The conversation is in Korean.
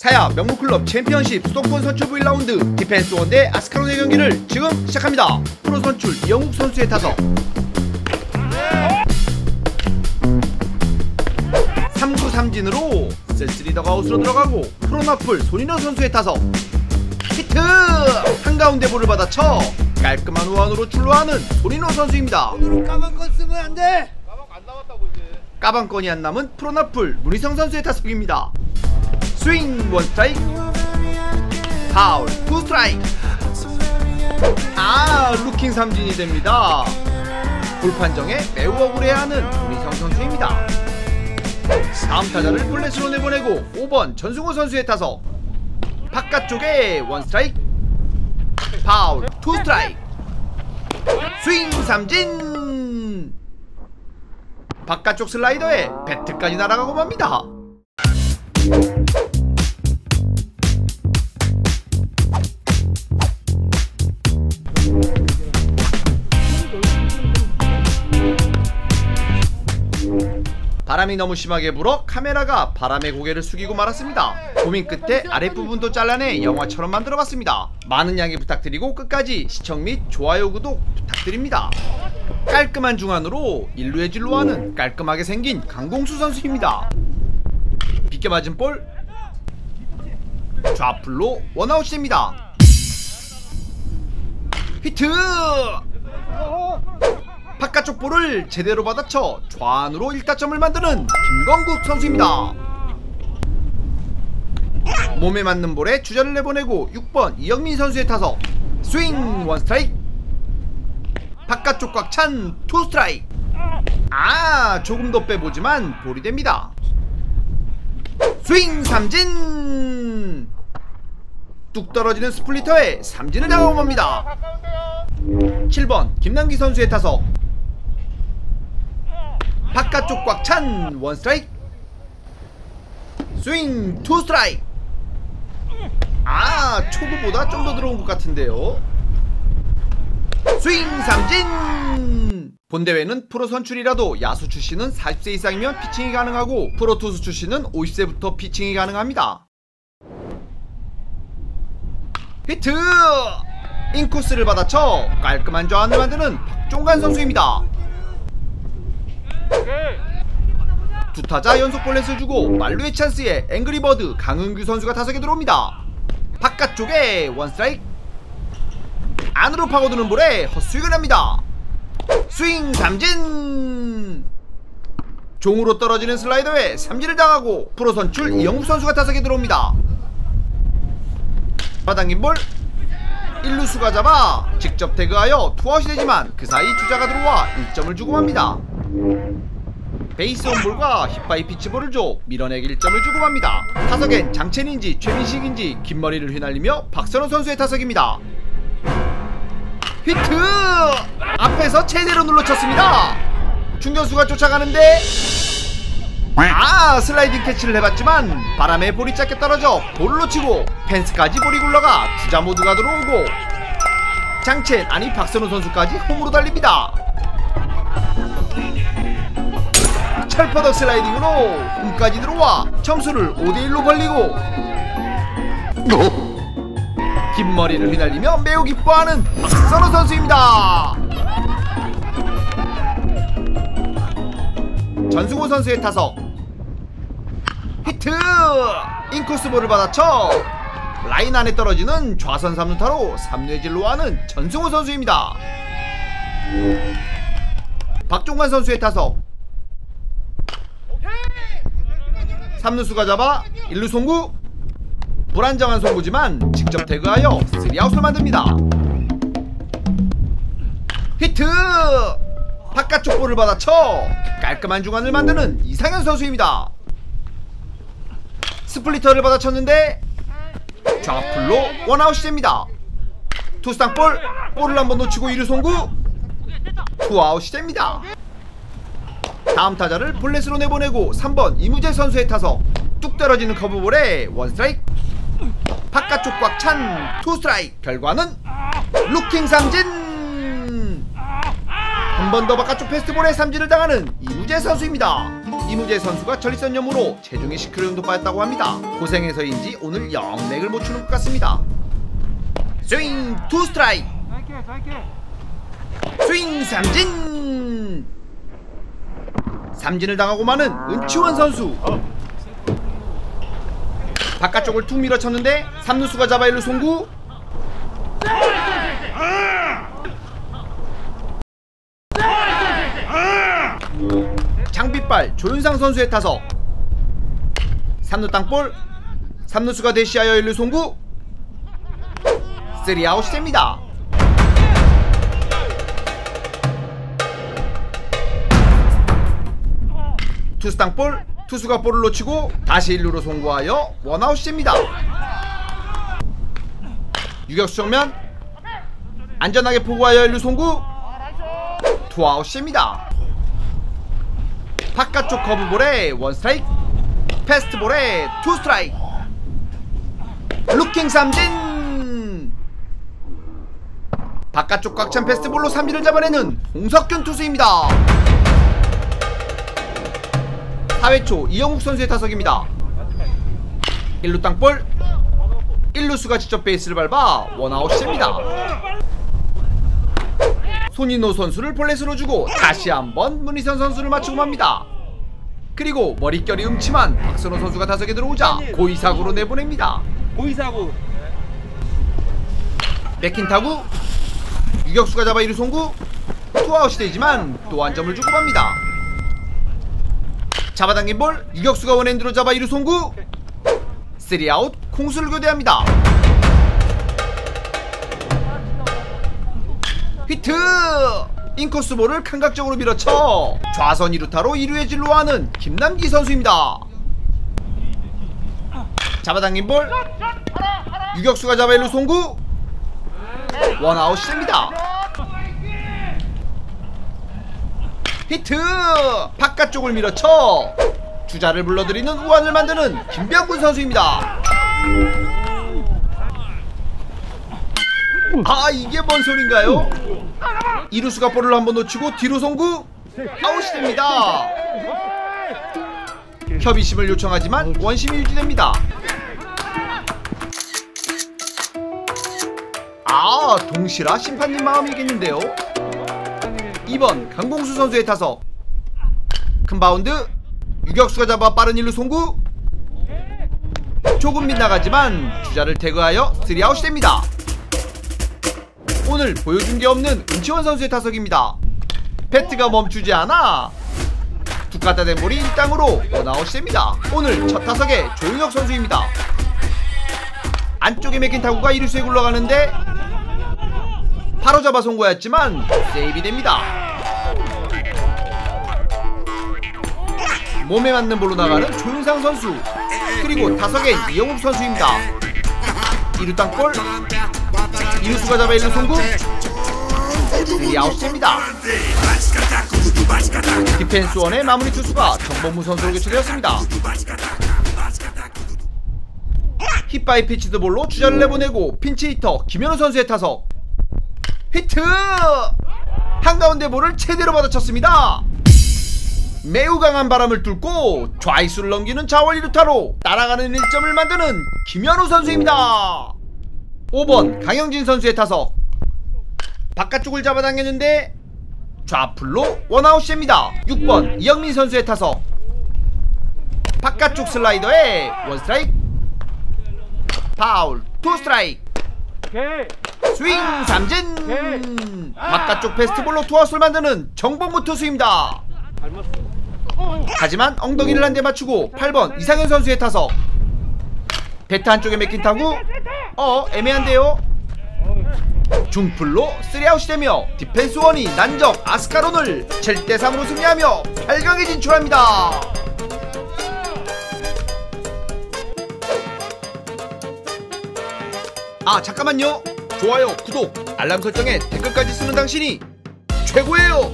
사야 명문클럽 챔피언십 수도권 선출 V1라운드 디펜스원 대 아스카론의 경기를 지금 시작합니다. 프로 선출 이영욱 선수의 타석 3구 삼진으로 쓸쓸히 더그아웃으로 들어가고 프로나풀 손인호 선수의 타석 히트! 한가운데 볼을 받아 쳐 깔끔한 우안으로 출루하는 손인호 선수입니다. 오늘은 까방권 쓰면 안 돼. 까방권이 안 남은 프로나풀 문희성 선수의 타석입니다. 스윙 원 스트라이크 파울 투 스트라이크 아 루킹 삼진이 됩니다. 볼 판정에 매우 억울해하는 문희성 선수입니다. 다음 타자를 볼넷으로 내보내고 5번 전승호 선수의 타석 바깥쪽에 원 스트라이크 파울 투 스트라이크 스윙 삼진 바깥쪽 슬라이더에 배트까지 날아가고 맙니다. 바람이 너무 심하게 불어 카메라가 바람에 고개를 숙이고 말았습니다. 고민 끝에 아랫부분도 잘라내 영화처럼 만들어봤습니다. 많은 양해 부탁드리고 끝까지 시청 및 좋아요 구독 부탁드립니다. 깔끔한 중안으로 일루의 진로와는 깔끔하게 생긴 강공수 선수입니다. 비껴 맞은 볼 좌풀로 원아웃입니다. 히트! 바깥쪽 볼을 제대로 받아쳐 좌안으로 1타점을 만드는 김건국 선수입니다. 몸에 맞는 볼에 주자를 내보내고 6번 이영민 선수의 타석 스윙 원 스트라이크 바깥쪽 꽉 찬 투 스트라이크 아 조금 더 빼보지만 볼이 됩니다. 스윙 삼진 뚝 떨어지는 스플리터에 삼진을 당하고 맙니다. 7번 김남기 선수의 타석 바깥쪽 꽉 찬 원 스트라이크. 스윙 투 스트라이크. 아 초구보다 좀 더 들어온 것 같은데요. 스윙 삼진. 본 대회는 프로 선출이라도 야수 출신은 40세 이상이면 피칭이 가능하고 프로 투수 출신은 50세부터 피칭이 가능합니다. 히트! 인코스를 받아쳐 깔끔한 좌안을 만드는 박종관 선수입니다 두 타자 연속 볼넷을 주고 만루의 찬스에 앵그리버드 강은규 선수가 타석에 들어옵니다. 바깥쪽에 원스트라이크 안으로 파고드는 볼에 헛스윙을 합니다. 스윙 삼진 종으로 떨어지는 슬라이더에 삼진을 당하고 프로 선출 이영욱 선수가 타석에 들어옵니다. 잡아당긴 볼 1루수가 잡아 직접 태그하여 투아웃이 되지만 그 사이 주자가 들어와 1점을 주고 맙니다. 베이스 온 볼과 히트 바이 피치볼을 줘 밀어내기 1점을 주고 맙니다. 타석엔 장첸인지 최민식인지 긴 머리를 휘날리며 박선호 선수의 타석입니다. 히트! 앞에서 최대로 눌러쳤습니다. 중견수가 쫓아가는데 아 슬라이딩 캐치를 해봤지만 바람에 볼이 짧게 떨어져 볼을 놓치고 펜스까지 볼이 굴러가 주자 모두가 들어오고 장첸 아니 박선호 선수까지 홈으로 달립니다. 철퍼덕 슬라이딩으로 홈까지 들어와 점수를 5대1로 벌리고 긴 머리를 휘날리며 매우 기뻐하는 박선호 선수입니다. 전승호 선수의 타석 히트 인코스 볼을 받아쳐 라인 안에 떨어지는 좌선 3루타로 3루에 진로하는 전승호 선수입니다. 박종관 선수의 타석 3루수가 잡아 1루 송구. 불안정한 송구지만 직접 태그하여 3아웃을 만듭니다. 히트! 바깥쪽 볼을 받아쳐 깔끔한 중안을 만드는 이상현 선수입니다. 스플리터를 받아쳤는데 좌플로 원아웃이 됩니다. 투수땅볼 볼을 한번 놓치고 1루 송구. 투아웃이 됩니다 다음 타자를 볼넷으로 내보내고 3번 이무재 선수의 타석. 뚝 떨어지는 커브볼에 원스트라이크. 바깥쪽 꽉 찬 투스트라이크. 결과는 looking 삼진. 한 번 더 바깥쪽 패스트볼에 삼진을 당하는 이무재 선수입니다. 이무재 선수가 전립선염으로 체중이 10kg 정도 빠졌다고 합니다. 고생해서인지 오늘 영 맥을 못 추는 것 같습니다. 스윙 투 스트라이크. 스윙 삼진 삼진을 당하고 마는 은치원 선수. 바깥쪽을 툭 밀어쳤는데 삼루수가 잡아 일루 송구. 장비빨 조윤상 선수의 타석. 삼루 땅볼. 삼루수가 대시하여 일루 송구. 3아웃이 됩니다 투수 땅볼 투수가 볼을 놓치고 다시 1루로 송구하여 원아웃이 됩니다. 유격수 정면. 안전하게 포구하여 1루 송구. 투아웃입니다. 바깥쪽 커브볼에 원스트라이크. 패스트볼에 투스트라이크. looking 삼진. 바깥쪽 꽉찬 패스트볼로 삼진을 잡아내는 홍석균 투수입니다 4회 초 이영욱 선수의 타석입니다. 1루 땅볼. 1루수가 직접 베이스를 밟아 원아웃입니다. 손인호 선수를 볼넷으로 주고 다시 한번 문희선 선수를 맞추고 맙니다. 그리고 머릿결이 음침한 박선호 선수가 타석에 들어오자 고의사구로 내보냅니다. 고의사구 맥힌 타구. 유격수가 잡아 1루 송구. 투아웃이 되지만 또 한 점을 주고 맙니다 잡아당긴 볼 유격수가 one hand로 잡아 1루 송구. 3아웃 공수를 교대합니다. 히트! 인코스 볼을 감각적으로 밀어쳐 좌선 2루타로 1루에 진루하는 김남기 선수입니다. 잡아당긴 볼. 유격수가 잡아 1루 송구. 원아웃이 됩니다 히트! 바깥쪽을 밀어쳐 주자를 불러들이는 우안을 만드는 김병군 선수입니다. 아 이게 뭔 소린가요? 2루수가 볼을 한번 놓치고 뒤로 송구! 아웃이 됩니다. 합의심을 요청하지만 원심이 유지됩니다. 아 동시라 심판님 마음이겠는데요 2번 강공수 선수의 타석. 큰 바운드. 유격수가 잡아 빠른 1루 송구. 조금 빗나가지만 주자를 태그하여 3아웃이 됩니다. 오늘 보여준 게 없는 은치원 선수의 타석입니다. 배트가 멈추지 않아 두 갖다 된 볼이 1땅으로 원아웃이 됩니다. 오늘 첫 타석에 조윤혁 선수입니다. 안쪽에 맥힌 타구가 1루수에 굴러가는데 바로 잡아 송구했지만 세이비 됩니다 몸에 맞는 볼로 나가는 조윤상 선수. 그리고 타석엔 이영욱 선수입니다. 2루 땅볼 2루수가 잡아 1루 송구. 3아웃입니다. 디펜스원의 마무리 투수가 정범무 선수로 교체되었습니다. hit by pitched ball로 주자를 내보내고 핀치히터 김현우 선수의 타석. 히트! 한가운데 볼을 제대로 받아쳤습니다 매우 강한 바람을 뚫고 좌익수를 넘기는 좌월 2루타로 따라가는 1점을 만드는 김현우 선수입니다. 5번 강영진 선수의 타석. 바깥쪽을 잡아당겼는데 좌플로 원아웃입니다. 6번 이영민 선수의 타석. 바깥쪽 슬라이더에 원스트라이크. 파울 투 스트라이크. 오케이 스윙 삼진. 바깥쪽 패스트볼로 투아웃을 만드는 정범무 투수입니다 하지만 엉덩이를 한 대 맞추고 8번 이상현 선수의 타석. 배트 한쪽에 맥힌 타구. 어 애매한데요. 중플로 3아웃이 되며 디펜스원이 난적 아스카론을 7대3으로 승리하며 8강에 진출합니다. 아 잠깐만요. 좋아요 구독 알람 설정에 댓글까지 쓰는 당신이 최고예요